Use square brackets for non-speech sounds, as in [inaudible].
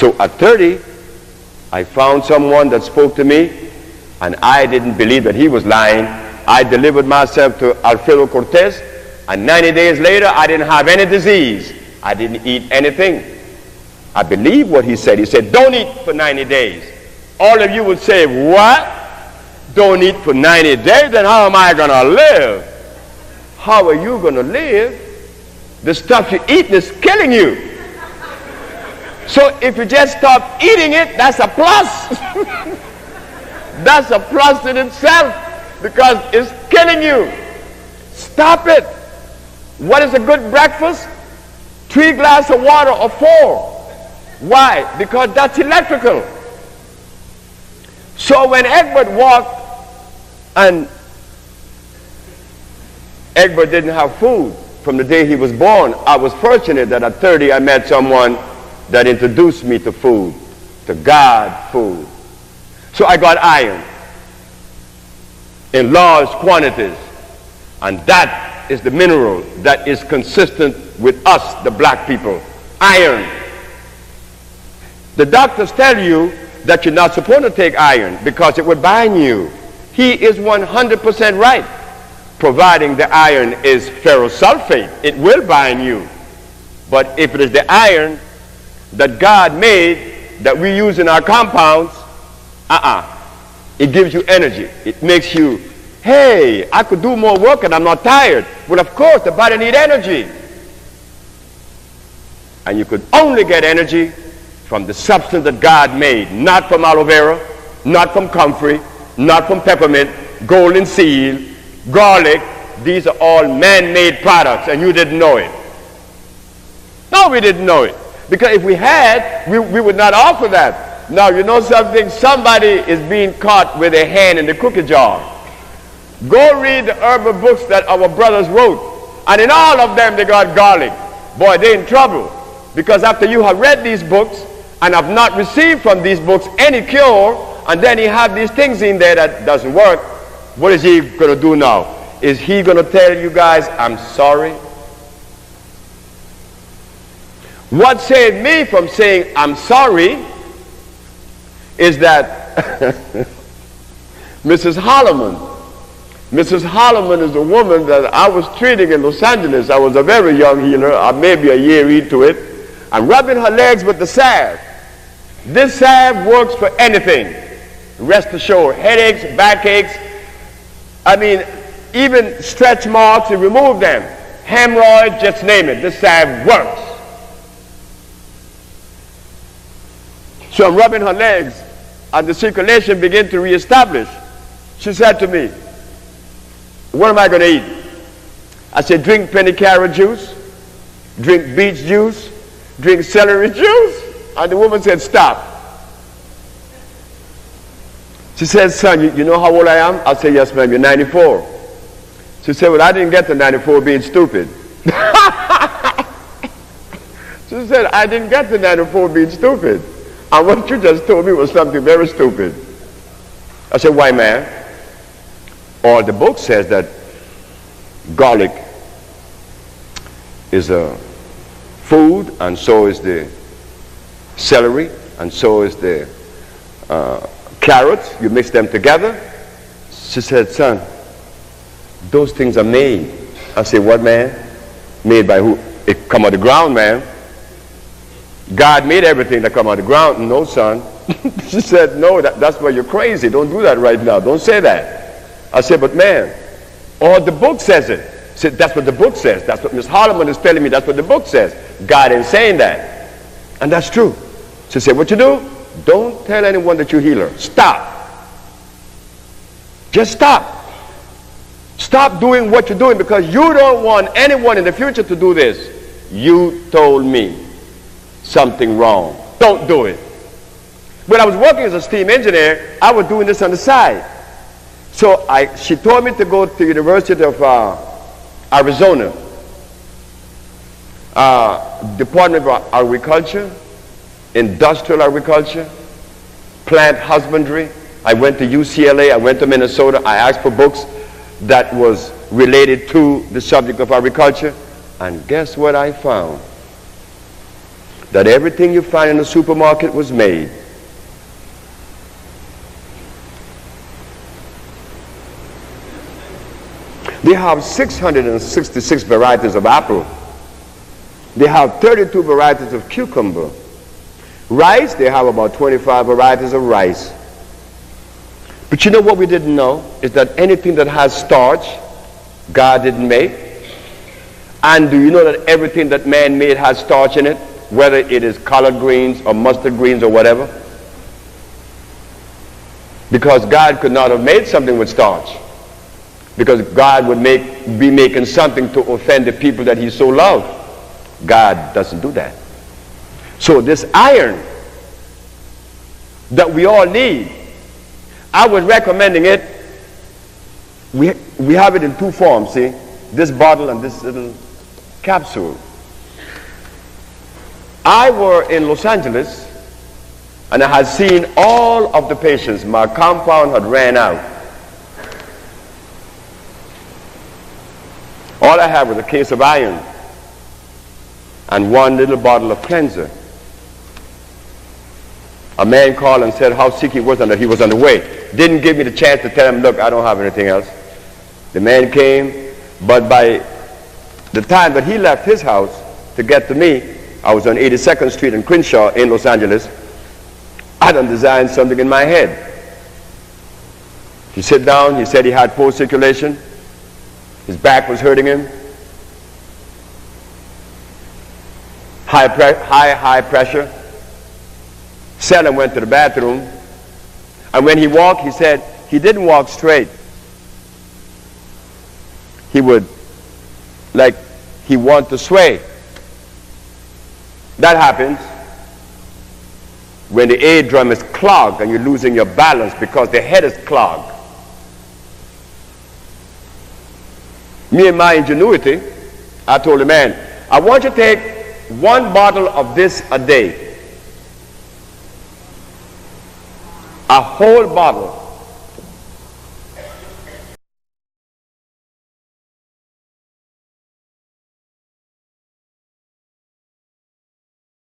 So at 30, I found someone that spoke to me, and I didn't believe that he was lying. I delivered myself to Alfredo Cortez, and 90 days later, I didn't have any disease. I didn't eat anything. I believe what he said. He said, Don't eat for 90 days. All of you would say, What? Don't eat for 90 days? Then how am I going to live? How are you going to live? The stuff you eat is killing you. So if you just stop eating it, that's a plus. [laughs] that's a plus in itself because it's killing you. Stop it. What is a good breakfast? Three glasses of water or four. Why? Because that's electrical. So when Egbert walked and Egbert didn't have food from the day he was born, I was fortunate that at 30 I met someone that introduced me to food, to God food. So I got iron in large quantities. And that is the mineral that is consistent with us, the black people. Iron. The doctors tell you that you're not supposed to take iron because it would bind you. He is 100% right, providing the iron is ferrous sulfate. It will bind you. But if it is the iron that God made that we use in our compounds, uh-uh. It gives you energy. It makes you, hey, I could do more work and I'm not tired. Well, of course, the body needs energy. And you could only get energy from the substance that God made, not from aloe vera, not from comfrey, not from peppermint, golden seal, garlic. These are all man-made products, and you didn't know it. No, we didn't know it. Because if we had, we, we would not offer that. Now, you know something? Somebody is being caught with a hand in the cookie jar. Go read the herbal books that our brothers wrote. And in all of them, they got garlic. Boy, they're in trouble. Because after you have read these books and have not received from these books any cure, and then you have these things in there that doesn't work, what is he going to do now? Is he going to tell you guys, I'm sorry? What saved me from saying, I'm sorry, is that Mrs. Holloman, Mrs. Holloman is a woman that I was treating in Los Angeles. I was a very young healer, uh, maybe a year into it. I'm rubbing her legs with the salve. This salve works for anything. Rest assured, headaches, backaches, I mean, even stretch marks, you remove them. Hemorrhoids, just name it. This salve works. So I'm rubbing her legs, and the circulation began to reestablish. She said to me, What am I going to eat? I said, Drink penny carrot juice, drink beet juice, drink celery juice. And the woman said, Stop. She said, Son, you, you know how old I am? I said, Yes, ma'am, you're 94. She said, Well, I didn't get to 94 being stupid. [laughs] she said, I didn't get to 94 being stupid. And what you just told me was something very stupid. I said, why, man? Or the book says that garlic is a food, and so is the celery, and so is the uh, carrots. You mix them together. She said, son, those things are made. I said, what, man? Made by who? It come out of the ground, man. God made everything that come out of the ground. No, son. [laughs] she said, no, that, that's why you're crazy. Don't do that right now. Don't say that. I said, but man, all the book says it. said, that's what the book says. That's what Miss Holloman is telling me. That's what the book says. God ain't saying that. And that's true. She said, what you do? Don't tell anyone that you're healer. Stop. Just stop. Stop doing what you're doing because you don't want anyone in the future to do this. You told me something wrong. Don't do it. When I was working as a steam engineer, I was doing this on the side. So I, she told me to go to the University of uh, Arizona, uh, Department of Agriculture, Industrial Agriculture, Plant Husbandry. I went to UCLA, I went to Minnesota, I asked for books that was related to the subject of agriculture, and guess what I found? That everything you find in the supermarket was made. They have 666 varieties of apple. They have 32 varieties of cucumber. Rice, they have about 25 varieties of rice. But you know what we didn't know? Is that anything that has starch, God didn't make. And do you know that everything that man made has starch in it? Whether it is collard greens or mustard greens or whatever? Because God could not have made something with starch. Because God would make, be making something to offend the people that he so loved. God doesn't do that. So this iron that we all need I was recommending it. We, we have it in two forms, see? This bottle and this little capsule. I were in Los Angeles and I had seen all of the patients. My compound had ran out. All I had was a case of iron and one little bottle of cleanser. A man called and said how sick he was and that he was on the way. Didn't give me the chance to tell him, look, I don't have anything else. The man came, but by the time that he left his house to get to me, I was on 82nd Street in Crenshaw in Los Angeles. I done designed something in my head. He sat down, he said he had poor circulation. His back was hurting him. High, high, high pressure. Seldom went to the bathroom. And when he walked, he said he didn't walk straight. He would, like, he want to sway. That happens when the eardrum is clogged and you're losing your balance because the head is clogged. Me and my ingenuity, I told the man, I want you to take one bottle of this a day. a whole bottle